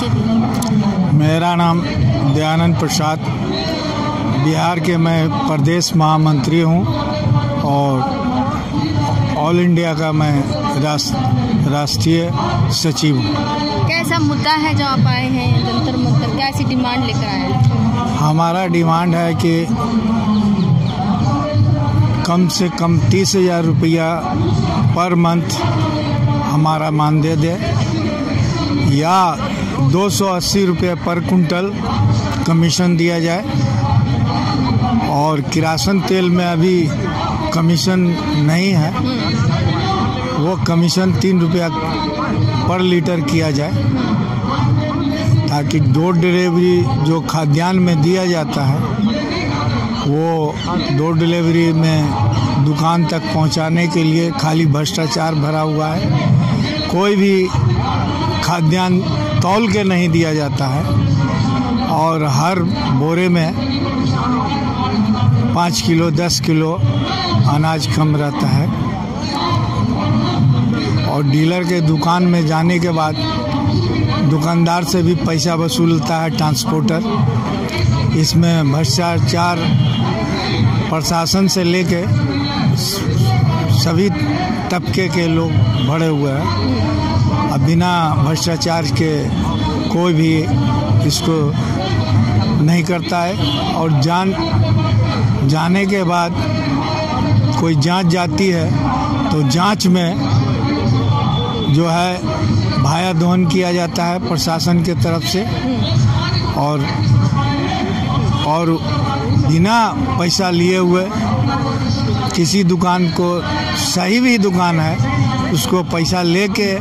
मेरा नाम दयानंद प्रसाद। बिहार के मैं प्रदेश महामंत्री हूँ और ऑल इंडिया का मैं राष्ट्रीय सचिव हूँ। कैसा मुद्दा है जो आप आए हैं जंतर मंतर क्या ऐसी डिमांड लेकर आए हैं? हमारा डिमांड है कि कम से कम तीस हज़ार रुपया पर मंथ हमारा मानदेय दे या दो सौ अस्सी रुपये पर कुंटल कमीशन दिया जाए। और किरासन तेल में अभी कमीशन नहीं है। वो कमीशन तीन रुपया पर लीटर किया जाए, ताकि डोर डिलीवरी जो खाद्यान्न में दिया जाता है, वो डोर डिलीवरी में दुकान तक पहुँचाने के लिए खाली भ्रष्टाचार भरा हुआ है। कोई भी खाद्यान्न तौल के नहीं दिया जाता है और हर बोरे में पाँच किलो, दस किलो अनाज कम रहता है। और डीलर के दुकान में जाने के बाद दुकानदार से भी पैसा वसूलता है ट्रांसपोर्टर। इसमें भ्रष्टाचार प्रशासन से लेके सभी तबके के लोग भरे हुए हैं। अब बिना भ्रष्टाचार के कोई भी इसको नहीं करता है। और जान, जाने के बाद कोई जाँच जाती है तो जाँच में जो है भाया दोहन किया जाता है प्रशासन के तरफ़ से। और और बिना पैसा लिए हुए किसी दुकान को सही भी दुकान है उसको पैसा लेके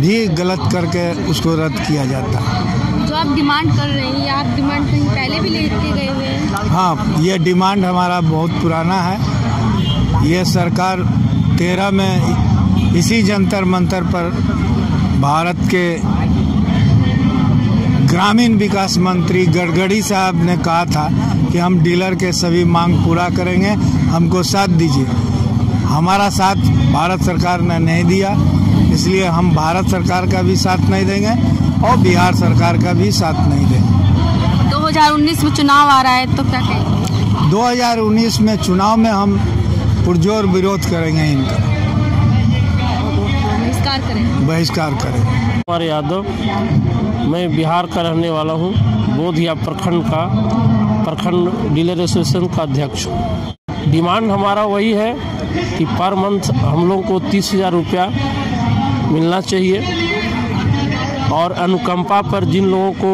भी गलत करके उसको रद्द किया जाता है। जो आप डिमांड कर रहे हैं आप डिमांड कहीं पहले भी लेके गए हुए हैं? हाँ ये डिमांड हमारा बहुत पुराना है। ये सरकार तेरह में इसी जंतर मंतर पर भारत के ग्रामीण विकास मंत्री गडकरी साहब ने कहा था कि हम डीलर के सभी मांग पूरा करेंगे हमको साथ दीजिए। हमारा साथ भारत सरकार ने नहीं दिया इसलिए हम भारत सरकार का भी साथ नहीं देंगे और बिहार सरकार का भी साथ नहीं देंगे। 2019 में चुनाव आ रहा है तो क्या कहेंगे? 2019 में चुनाव में हम पुरजोर विरोध करेंगे इनका। बहिष्कार करें। बहिष्कार करें। कुमार यादव मैं बिहार का रहने वाला हूँ बोधिया प्रखंड का प्रखंड डीलर एसोसिएशन का अध्यक्ष हूँ। डिमांड हमारा वही है कि पर मंथ हम लोग को तीस हज़ार रुपया मिलना चाहिए और अनुकंपा पर जिन लोगों को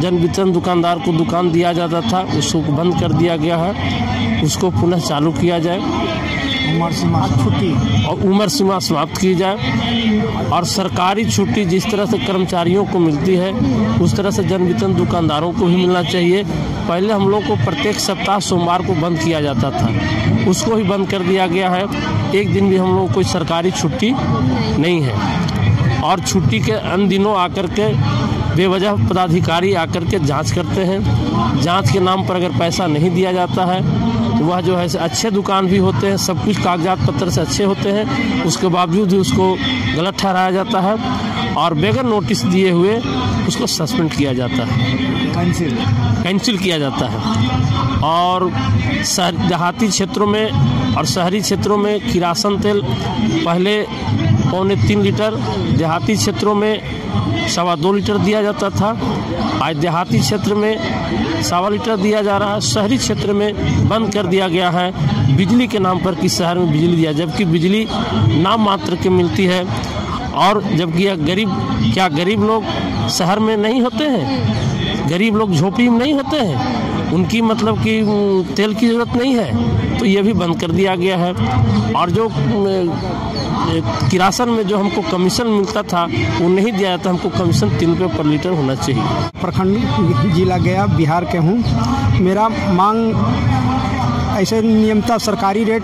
जन वितरण दुकानदार को दुकान दिया जाता था उसको बंद कर दिया गया है उसको पुनः चालू किया जाए। उम्र सीमा छुट्टी। और उम्र सीमा समाप्त की जाए। और सरकारी छुट्टी जिस तरह से कर्मचारियों को मिलती है उस तरह से जन वितरण दुकानदारों को भी मिलना चाहिए। पहले हम लोग को प्रत्येक सप्ताह सोमवार को बंद किया जाता था। उसको ही बंद कर दिया गया है। एक दिन भी हम लोग कोई सरकारी छुट्टी नहीं है। और छुट्टी के अन्य दिनों आकर के बेवजह पदाधिकारी आकर के जाँच करते हैं। जाँच के नाम पर अगर पैसा नहीं दिया जाता है वह जो है अच्छे दुकान भी होते हैं सब कुछ कागजात पत्र से अच्छे होते हैं। उसके बावजूद भी उसको गलत ठहराया जाता है और बगैर नोटिस दिए हुए उसको सस्पेंड किया जाता है। कैंसिल। कैंसिल किया जाता है। और देहाती क्षेत्रों में और शहरी क्षेत्रों में किरासन तेल पहले पौने तीन लीटर देहाती क्षेत्रों में सवा दो लीटर दिया जाता था। आज देहाती क्षेत्र में सवा लीटर दिया जा रहा है। शहरी क्षेत्र में बंद कर दिया गया है। बिजली के नाम पर किस शहर में बिजली दिया? जबकि बिजली नाम मात्र के मिलती है। और जबकि यह गरीब, क्या गरीब लोग शहर में नहीं होते हैं? गरीब लोग झोपड़ी में नहीं होते हैं। उनकी मतलब कि तेल की ज़रूरत नहीं है। तो ये भी बंद कर दिया गया है। और जो किरासन में जो हमको कमीशन मिलता था, वो नहीं दिया जाता। हमको कमीशन तीन रुपये पर लीटर होना चाहिए। प्रखंड जिला गया, बिहार के हूँ। मेरा मांग, ऐसे नियमता सरकारी रेट,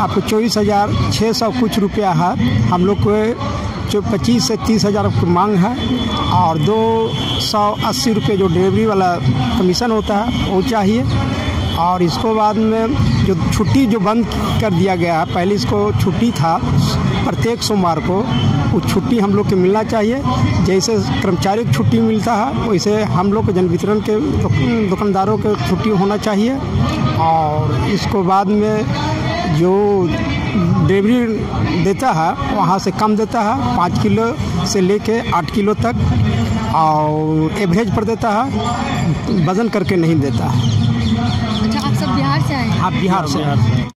आपको चौबीस हज़ार छः सौ कुछ रुपया है। हम लोग को जो पच्चीस से तीस हज़ार की मांग है और दो सौ अस्सी रुपये जो डिलीवरी वाला कमीशन होता है, वो चाहिए। और इसको बाद में जो छुट्टी जो बंद कर दिया गया है, पहले इसको छुट्टी था प्रत्येक सोमवार को, वो छुट्टी हम लोग को मिलना चाहिए। जैसे कर्मचारी को छुट्टी मिलता है, वैसे हम लोग को जन वितरण के दुकानदारों को छुट्टी होना चाहिए। और इसको बाद में जो डिलीवरी देता है वहाँ से कम देता है पाँच किलो से लेके आठ किलो तक और एवरेज पर देता है वज़न करके नहीं देता। है अच्छा आप सब बिहार से आए हैं? आप बिहार से बिहार से